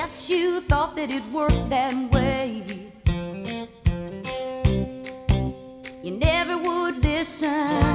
guess you thought that it worked that way. You never would listen.